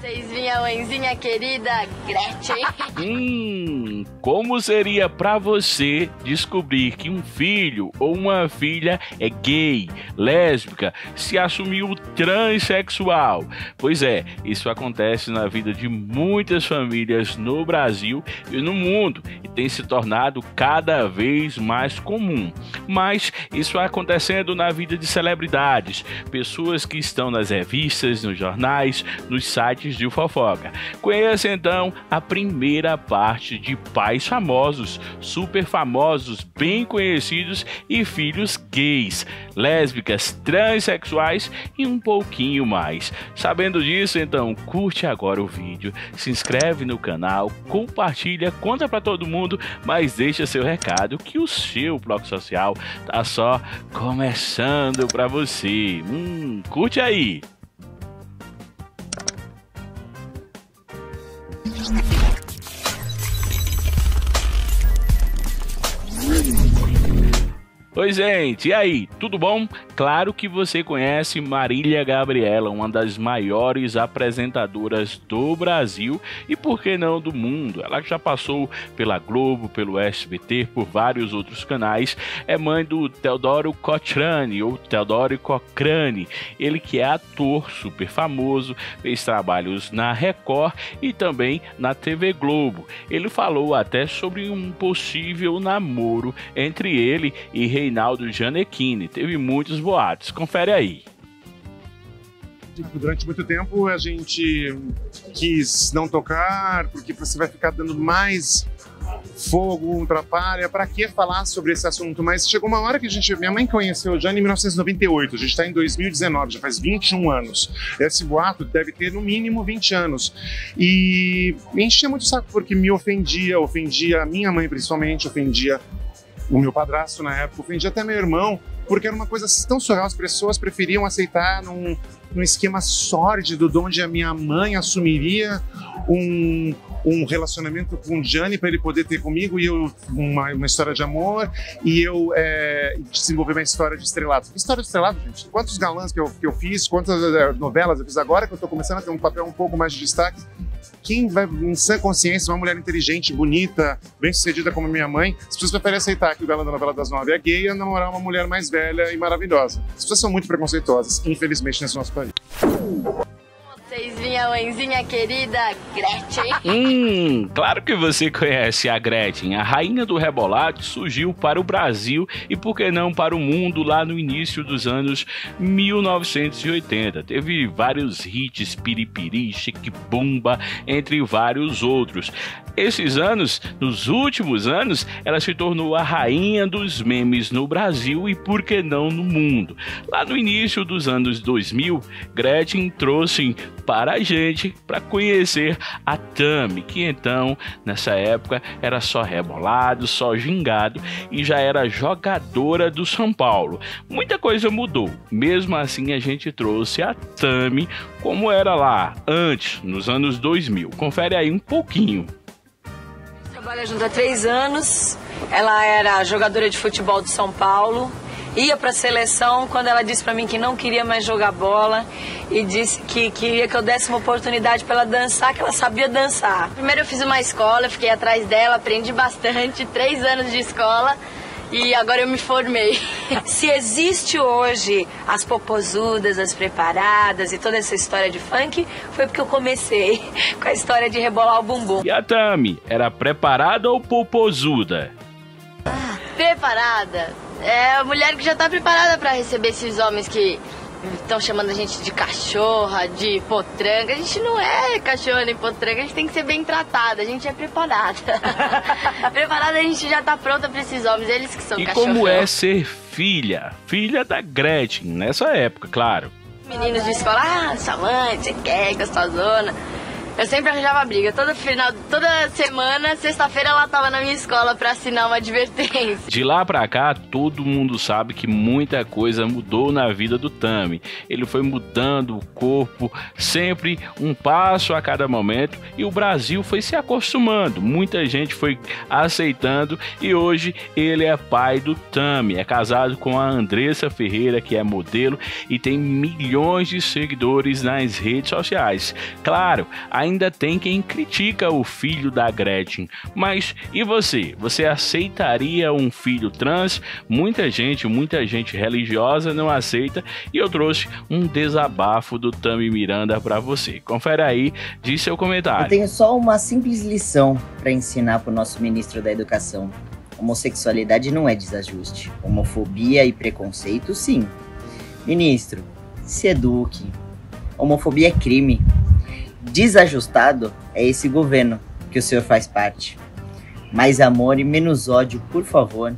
Vocês vinham, mãezinha querida Gretchen. hum, como seria para você descobrir que um filho ou uma filha é gay, lésbica, se assumiu transexual? Pois é, isso acontece na vida de muitas famílias no Brasil e no mundo e tem se tornado cada vez mais comum. Mas isso acontecendo na vida de celebridades, pessoas que estão nas revistas, nos jornais, nos sites de fofoca. Conheça então a primeira parte de pais famosos, super famosos, bem conhecidos e filhos gays, lésbicas, transexuais e um pouquinho mais. Sabendo disso, então curte agora o vídeo, se inscreve no canal, compartilha, conta para todo mundo, mas deixa seu recado que o seu bloco social tá só começando para você. Hum, curte aí. Oi, gente, e aí, tudo bom? Claro que você conhece Marília Gabriela, uma das maiores apresentadoras do Brasil e por que não do mundo. Ela já passou pela Globo, pelo SBT, por vários outros canais. É mãe do Teodoro Cochrane ou Teodoro Cochrane, ele que é ator super famoso, fez trabalhos na Record e também na TV Globo. Ele falou até sobre um possível namoro entre ele e Reinaldo Gianecchini. Teve muitos boatos. Confere aí. Durante muito tempo a gente quis não tocar, porque você vai ficar dando mais fogo, atrapalha, para que falar sobre esse assunto? Mas chegou uma hora que a gente, minha mãe conheceu o Johnny em 1998, a gente está em 2019, já faz 21 anos. Esse boato deve ter no mínimo 20 anos. E me enchia muito o saco porque me ofendia, ofendia a minha mãe principalmente, ofendia o meu padrasto na época, ofendia até meu irmão, porque era uma coisa tão surreal, as pessoas preferiam aceitar num, num esquema sórdido, de onde a minha mãe assumiria um, um relacionamento com o Gianni para ele poder ter comigo e eu uma, uma história de amor e eu é, desenvolver uma história de estrelado. Que história de estrelado, gente? Quantos galãs que eu, que eu fiz, quantas é, novelas eu fiz agora que eu estou começando a ter um papel um pouco mais de destaque quem vai, em sã consciência, uma mulher inteligente, bonita, bem-sucedida como minha mãe, as pessoas preferem aceitar que o galã da novela das nove é gay e namorar uma mulher mais velha e maravilhosa. As pessoas são muito preconceituosas, infelizmente, nesse nosso país. Vinham, mãezinha querida Gretchen. Hum, claro que você conhece a Gretchen. A rainha do rebolado surgiu para o Brasil e por que não para o mundo lá no início dos anos 1980. Teve vários hits, piripiri, chique bumba, entre vários outros. Esses anos, nos últimos anos, ela se tornou a rainha dos memes no Brasil e por que não no mundo. Lá no início dos anos 2000, Gretchen trouxe para a gente para conhecer a Tami, que então nessa época era só rebolado, só gingado e já era jogadora do São Paulo. Muita coisa mudou. Mesmo assim a gente trouxe a Tami como era lá antes, nos anos 2000. Confere aí um pouquinho. Trabalha junto há três anos. Ela era jogadora de futebol do São Paulo. Ia para a seleção quando ela disse para mim que não queria mais jogar bola e disse que queria que eu desse uma oportunidade para ela dançar, que ela sabia dançar. Primeiro eu fiz uma escola, fiquei atrás dela, aprendi bastante, três anos de escola e agora eu me formei. Se existe hoje as popozudas, as preparadas e toda essa história de funk, foi porque eu comecei com a história de rebolar o bumbum. E a Tami, era preparada ou popozuda? Ah, preparada. É a mulher que já tá preparada para receber esses homens que estão chamando a gente de cachorra, de potranca. A gente não é cachorra nem potranca, a gente tem que ser bem tratada, a gente é preparada. preparada a gente já tá pronta para esses homens, eles que são E cachorrão. como é ser filha? Filha da Gretchen, nessa época, claro. Meninos de escola, ah, sua mãe, você quer, gostosona. Eu sempre arranjava briga. Todo final, toda semana, sexta-feira, ela tava na minha escola para assinar uma advertência. De lá para cá, todo mundo sabe que muita coisa mudou na vida do Tami. Ele foi mudando o corpo, sempre um passo a cada momento, e o Brasil foi se acostumando. Muita gente foi aceitando e hoje ele é pai do Tami. É casado com a Andressa Ferreira, que é modelo e tem milhões de seguidores nas redes sociais. Claro, a ainda tem quem critica o filho da Gretchen. Mas e você? Você aceitaria um filho trans? Muita gente, muita gente religiosa não aceita e eu trouxe um desabafo do Tami Miranda para você. Confere aí, diz seu comentário. Eu tenho só uma simples lição para ensinar para o nosso ministro da Educação. Homossexualidade não é desajuste. Homofobia e preconceito, sim. Ministro, se eduque. Homofobia é crime desajustado é esse governo que o senhor faz parte. Mais amor e menos ódio, por favor.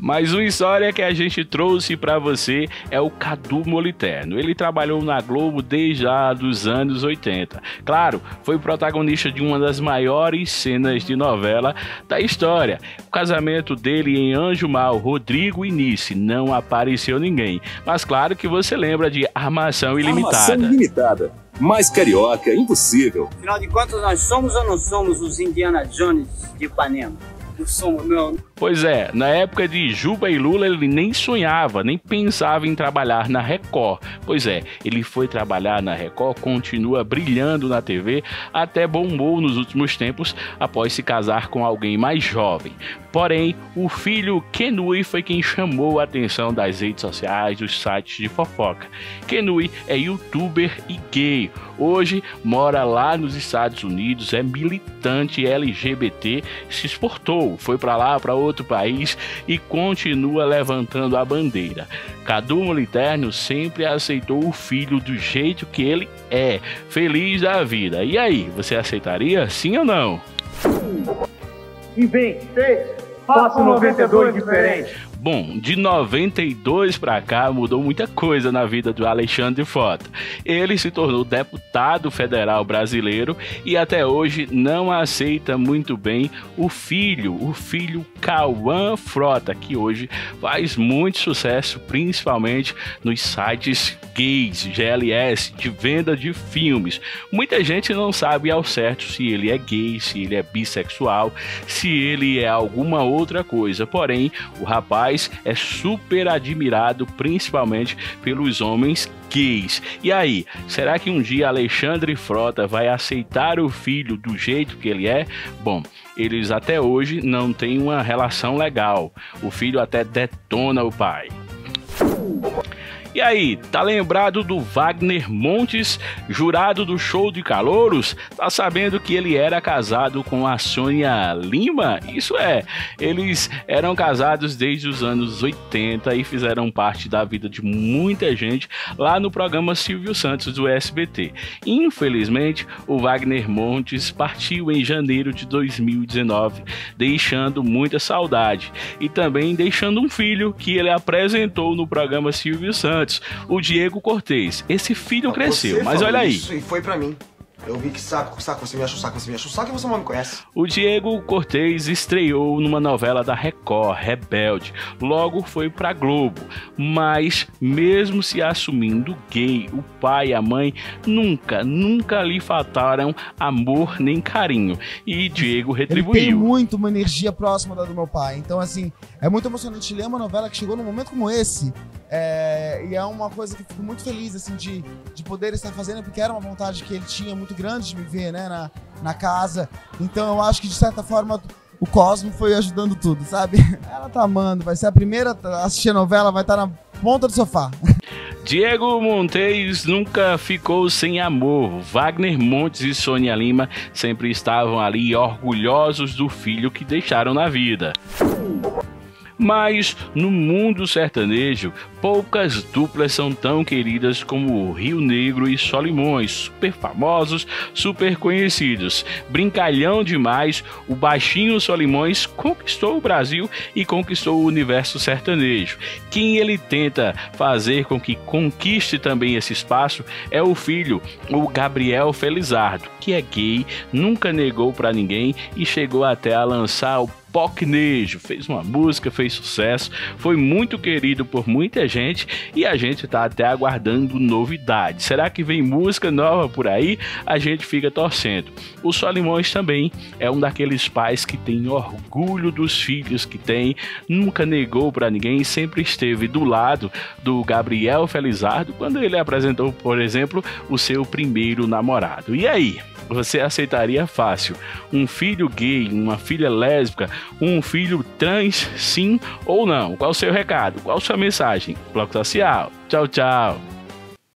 Mais uma história que a gente trouxe para você é o Cadu Moliterno. Ele trabalhou na Globo desde os anos 80. Claro, foi protagonista de uma das maiores cenas de novela da história. O casamento dele em Anjo Mal, Rodrigo e Nice, não apareceu ninguém. Mas claro que você lembra de Armação Ilimitada. Armação Ilimitada. Mais carioca, impossível. Afinal de contas, nós somos ou não somos os Indiana Jones de Ipanema? Não somos, não. Pois é, na época de Juba e Lula ele nem sonhava, nem pensava em trabalhar na Record. Pois é, ele foi trabalhar na Record, continua brilhando na TV, até bombou nos últimos tempos após se casar com alguém mais jovem. Porém, o filho Kenui foi quem chamou a atenção das redes sociais, dos sites de fofoca. Kenui é youtuber e gay. Hoje mora lá nos Estados Unidos, é militante LGBT, se exportou, foi para lá para outro país e continua levantando a bandeira. Cadu Moliterno sempre aceitou o filho do jeito que ele é, feliz da vida. E aí, você aceitaria sim ou não? Invente, faça 92 diferente. Bom, de 92 para cá mudou muita coisa na vida do Alexandre Frota. Ele se tornou deputado federal brasileiro e até hoje não aceita muito bem o filho, o filho Cauã Frota, que hoje faz muito sucesso, principalmente nos sites gays, GLS, de venda de filmes. Muita gente não sabe ao certo se ele é gay, se ele é bissexual, se ele é alguma outra coisa. Porém, o rapaz é super admirado, principalmente pelos homens gays. E aí, será que um dia Alexandre Frota vai aceitar o filho do jeito que ele é? Bom, eles até hoje não têm uma relação legal. O filho até detona o pai. E aí, tá lembrado do Wagner Montes, jurado do show de calouros? Tá sabendo que ele era casado com a Sônia Lima? Isso é, eles eram casados desde os anos 80 e fizeram parte da vida de muita gente lá no programa Silvio Santos do SBT. Infelizmente, o Wagner Montes partiu em janeiro de 2019, deixando muita saudade e também deixando um filho que ele apresentou no programa Silvio Santos antes, o Diego Cortez. Esse filho cresceu, mas olha aí. Isso e foi para mim. Eu vi que saco, saco, você me acha o saco, você me acha o saco e você não me conhece. O Diego Cortez estreou numa novela da Record, Rebelde. Logo foi pra Globo. Mas, mesmo se assumindo gay, o pai e a mãe nunca, nunca lhe faltaram amor nem carinho. E Diego retribuiu. Ele tem muito uma energia próxima da do meu pai. Então, assim, é muito emocionante ler uma novela que chegou num momento como esse. É, e é uma coisa que eu fico muito feliz, assim, de, de poder estar fazendo, porque era uma vontade que ele tinha muito grande de me ver, né, na, na casa. Então eu acho que, de certa forma, o Cosmo foi ajudando tudo, sabe? Ela tá amando, vai ser a primeira a assistir a novela, vai estar na ponta do sofá. Diego Montes nunca ficou sem amor. Wagner Montes e Sônia Lima sempre estavam ali orgulhosos do filho que deixaram na vida. Mas no mundo sertanejo, poucas duplas são tão queridas como Rio Negro e Solimões, super famosos, super conhecidos. Brincalhão demais, o baixinho Solimões conquistou o Brasil e conquistou o universo sertanejo. Quem ele tenta fazer com que conquiste também esse espaço é o filho, o Gabriel Felizardo, que é gay, nunca negou para ninguém e chegou até a lançar o Pocnejo, fez uma música, fez sucesso, foi muito querido por muita gente e a gente tá até aguardando novidades. Será que vem música nova por aí? A gente fica torcendo. O Solimões também é um daqueles pais que tem orgulho dos filhos que tem, nunca negou para ninguém, sempre esteve do lado do Gabriel Felizardo quando ele apresentou, por exemplo, o seu primeiro namorado. E aí? Você aceitaria fácil um filho gay, uma filha lésbica, um filho trans, sim ou não? Qual o seu recado? Qual a sua mensagem? Bloco Social. Tchau, tchau.